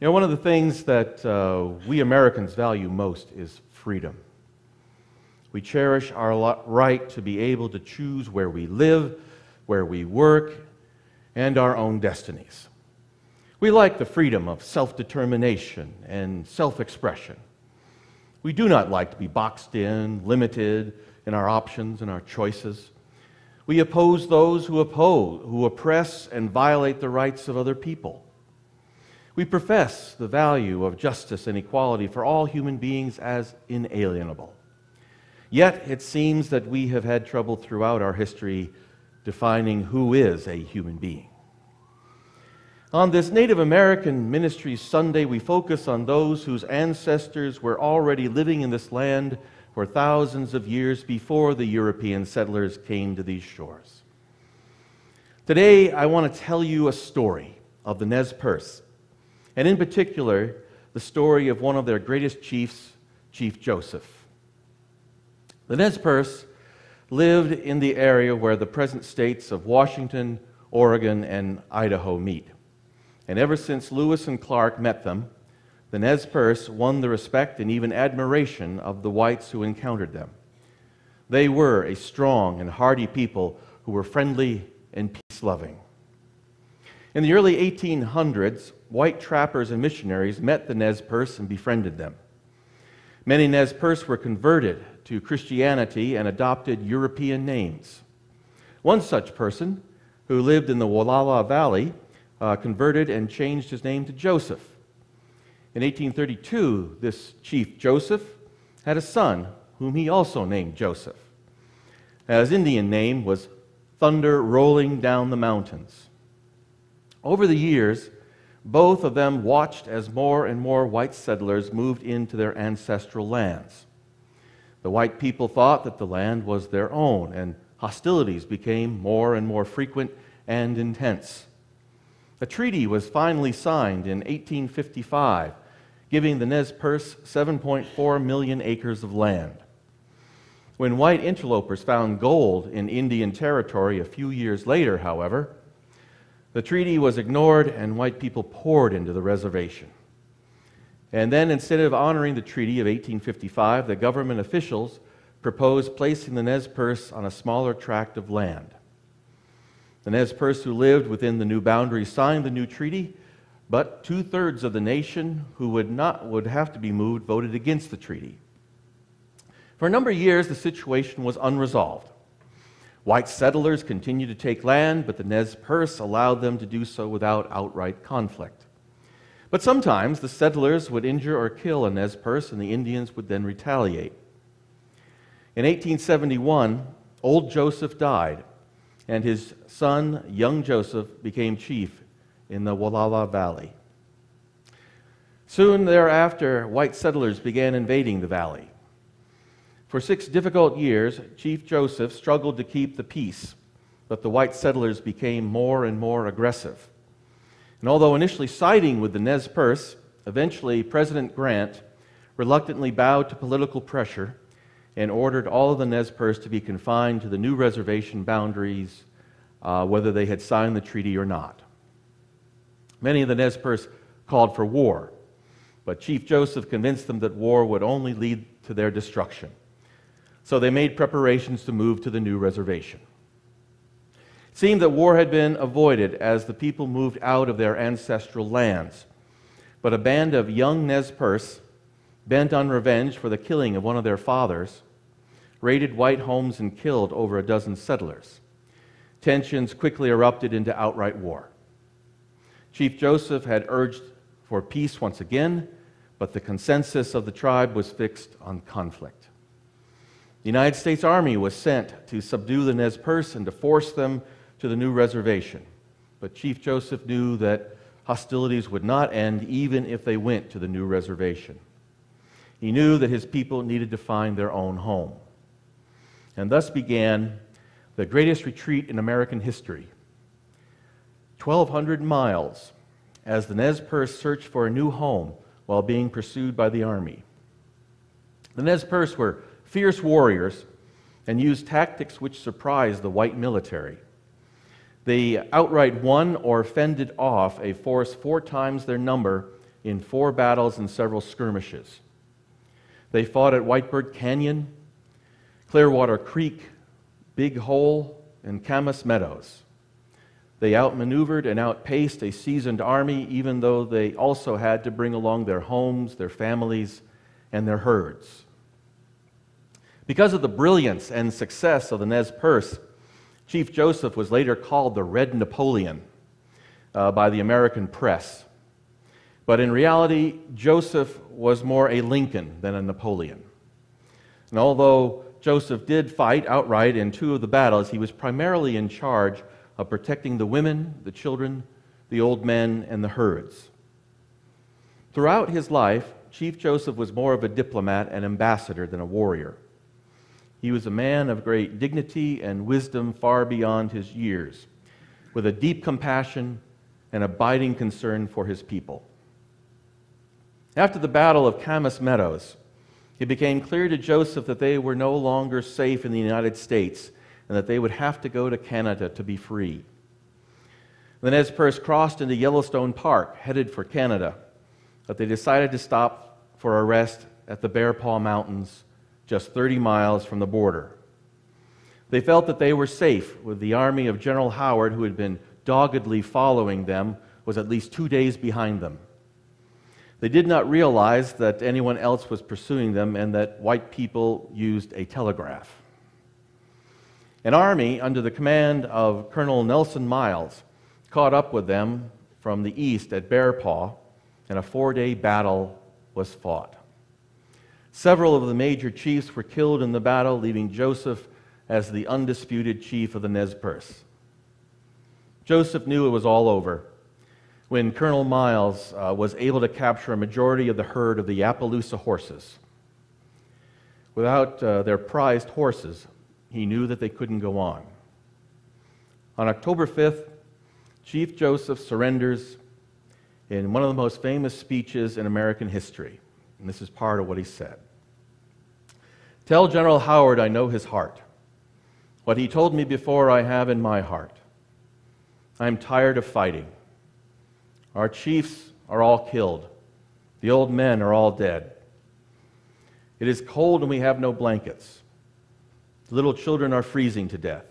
You know, one of the things that uh, we Americans value most is freedom. We cherish our right to be able to choose where we live, where we work, and our own destinies. We like the freedom of self determination and self expression. We do not like to be boxed in, limited in our options and our choices. We oppose those who oppose, who oppress and violate the rights of other people. We profess the value of justice and equality for all human beings as inalienable. Yet it seems that we have had trouble throughout our history defining who is a human being. On this Native American Ministries Sunday, we focus on those whose ancestors were already living in this land for thousands of years before the European settlers came to these shores. Today, I want to tell you a story of the Nez Perce, and in particular, the story of one of their greatest chiefs, Chief Joseph. The Nez Perce lived in the area where the present states of Washington, Oregon, and Idaho meet. And ever since Lewis and Clark met them, the Nez Perce won the respect and even admiration of the whites who encountered them. They were a strong and hardy people who were friendly and peace loving. In the early 1800s, white trappers and missionaries met the Nez Perce and befriended them. Many Nez Perce were converted to Christianity and adopted European names. One such person, who lived in the Wallowa Valley, uh, converted and changed his name to Joseph. In 1832, this chief Joseph had a son whom he also named Joseph. His Indian name was Thunder Rolling Down the Mountains. Over the years, both of them watched as more and more white settlers moved into their ancestral lands. The white people thought that the land was their own, and hostilities became more and more frequent and intense. A treaty was finally signed in 1855, giving the Nez Perce 7.4 million acres of land. When white interlopers found gold in Indian territory a few years later, however, the treaty was ignored and white people poured into the reservation. And then, instead of honoring the treaty of 1855, the government officials proposed placing the Nez Perce on a smaller tract of land. The Nez Perce who lived within the new boundaries signed the new treaty, but two thirds of the nation who would, not, would have to be moved voted against the treaty. For a number of years, the situation was unresolved. White settlers continued to take land, but the Nez Perce allowed them to do so without outright conflict. But sometimes the settlers would injure or kill a Nez Perce, and the Indians would then retaliate. In 1871, old Joseph died, and his son, young Joseph, became chief in the Wallowa Valley. Soon thereafter, white settlers began invading the valley. For six difficult years, Chief Joseph struggled to keep the peace, but the white settlers became more and more aggressive. And although initially siding with the Nez Perce, eventually President Grant reluctantly bowed to political pressure and ordered all of the Nez Perce to be confined to the new reservation boundaries, uh, whether they had signed the treaty or not. Many of the Nez Perce called for war, but Chief Joseph convinced them that war would only lead to their destruction. So they made preparations to move to the new reservation. It seemed that war had been avoided as the people moved out of their ancestral lands. But a band of young Nez Perce bent on revenge for the killing of one of their fathers, raided white homes and killed over a dozen settlers. Tensions quickly erupted into outright war. Chief Joseph had urged for peace once again, but the consensus of the tribe was fixed on conflict. The United States Army was sent to subdue the Nez Perce and to force them to the new reservation. But Chief Joseph knew that hostilities would not end even if they went to the new reservation. He knew that his people needed to find their own home. And thus began the greatest retreat in American history 1,200 miles as the Nez Perce searched for a new home while being pursued by the army. The Nez Perce were fierce warriors and used tactics which surprised the white military. They outright won or fended off a force four times their number in four battles and several skirmishes. They fought at Whitebird Canyon, Clearwater Creek, Big Hole, and Camas Meadows. They outmaneuvered and outpaced a seasoned army, even though they also had to bring along their homes, their families, and their herds. Because of the brilliance and success of the Nez Perce, Chief Joseph was later called the Red Napoleon uh, by the American press. But in reality, Joseph was more a Lincoln than a Napoleon. And although Joseph did fight outright in two of the battles, he was primarily in charge of protecting the women, the children, the old men, and the herds. Throughout his life, Chief Joseph was more of a diplomat and ambassador than a warrior. He was a man of great dignity and wisdom far beyond his years, with a deep compassion and abiding concern for his people. After the Battle of Camas Meadows, it became clear to Joseph that they were no longer safe in the United States and that they would have to go to Canada to be free. The Nez Perce crossed into Yellowstone Park, headed for Canada, but they decided to stop for a rest at the Bear Paw Mountains, just 30 miles from the border. They felt that they were safe with the army of General Howard, who had been doggedly following them, was at least two days behind them. They did not realize that anyone else was pursuing them and that white people used a telegraph. An army under the command of Colonel Nelson Miles caught up with them from the east at Bear Paw, and a four day battle was fought. Several of the major chiefs were killed in the battle, leaving Joseph as the undisputed chief of the Nez Perce. Joseph knew it was all over when Colonel Miles uh, was able to capture a majority of the herd of the Appaloosa horses. Without uh, their prized horses, he knew that they couldn't go on. On October 5th, Chief Joseph surrenders in one of the most famous speeches in American history. And this is part of what he said Tell General Howard I know his heart. What he told me before, I have in my heart. I'm tired of fighting. Our chiefs are all killed. The old men are all dead. It is cold and we have no blankets. The little children are freezing to death.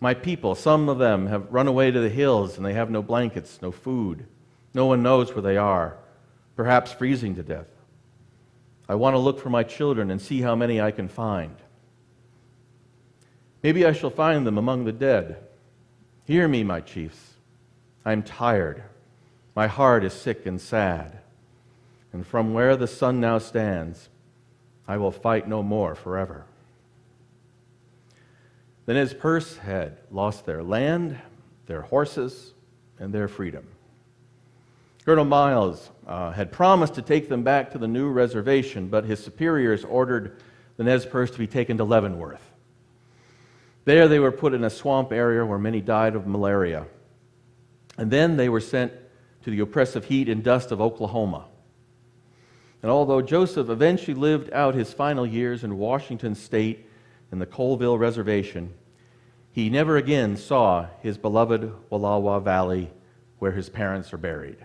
My people, some of them have run away to the hills and they have no blankets, no food. No one knows where they are, perhaps freezing to death. I want to look for my children and see how many I can find. Maybe I shall find them among the dead. Hear me, my chiefs. I am tired. My heart is sick and sad. And from where the sun now stands, I will fight no more forever. Then Nez Perce had lost their land, their horses, and their freedom. Colonel Miles uh, had promised to take them back to the new reservation, but his superiors ordered the Nez Perce to be taken to Leavenworth. There they were put in a swamp area where many died of malaria. And then they were sent to the oppressive heat and dust of Oklahoma. And although Joseph eventually lived out his final years in Washington state in the Colville Reservation, he never again saw his beloved Wallowa Valley where his parents are buried.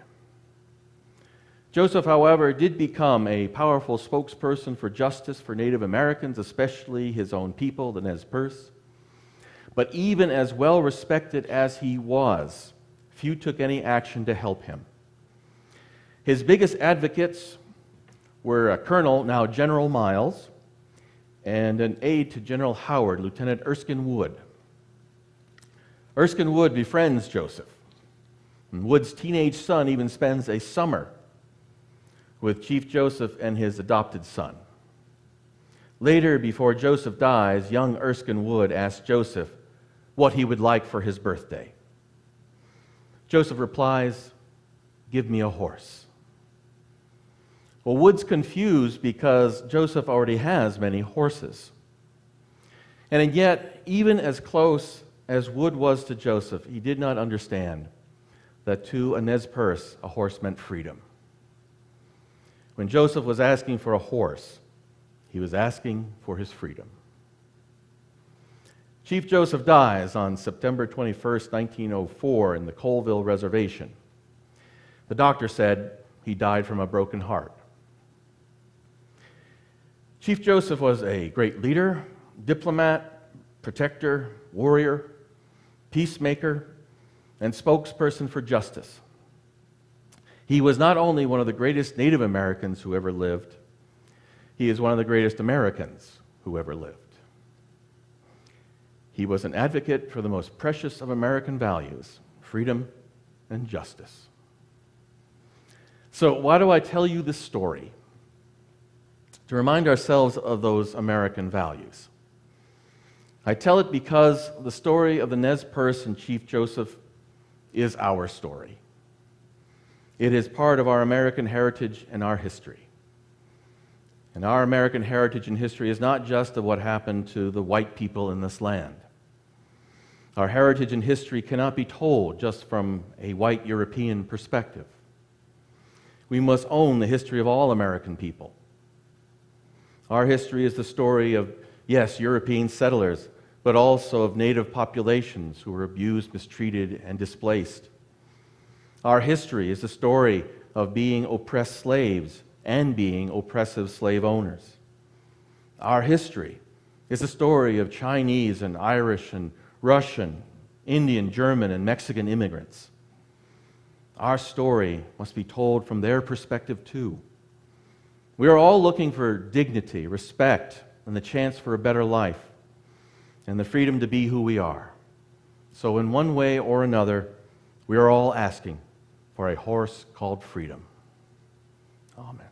Joseph, however, did become a powerful spokesperson for justice for Native Americans, especially his own people, the Nez Perce. But even as well respected as he was, few took any action to help him. His biggest advocates were a colonel, now General Miles, and an aide to General Howard, Lieutenant Erskine Wood. Erskine Wood befriends Joseph. And Wood's teenage son even spends a summer with Chief Joseph and his adopted son. Later, before Joseph dies, young Erskine Wood asks Joseph what he would like for his birthday. Joseph replies, Give me a horse. Well, Wood's confused because Joseph already has many horses. And yet, even as close as Wood was to Joseph, he did not understand that to a Nez Perce, a horse meant freedom. When Joseph was asking for a horse, he was asking for his freedom. Chief Joseph dies on September 21, 1904, in the Colville Reservation. The doctor said, he died from a broken heart. Chief Joseph was a great leader, diplomat, protector, warrior, peacemaker, and spokesperson for justice. He was not only one of the greatest Native Americans who ever lived, he is one of the greatest Americans who ever lived. He was an advocate for the most precious of American values freedom and justice. So, why do I tell you this story? To remind ourselves of those American values. I tell it because the story of the Nez Perce and Chief Joseph is our story. It is part of our American heritage and our history. And our American heritage and history is not just of what happened to the white people in this land. Our heritage and history cannot be told just from a white European perspective. We must own the history of all American people. Our history is the story of, yes, European settlers, but also of native populations who were abused, mistreated, and displaced. Our history is the story of being oppressed slaves and being oppressive slave owners. Our history is the story of Chinese and Irish and Russian, Indian, German, and Mexican immigrants. Our story must be told from their perspective, too. We are all looking for dignity, respect, and the chance for a better life, and the freedom to be who we are. So, in one way or another, we are all asking for a horse called freedom. Amen.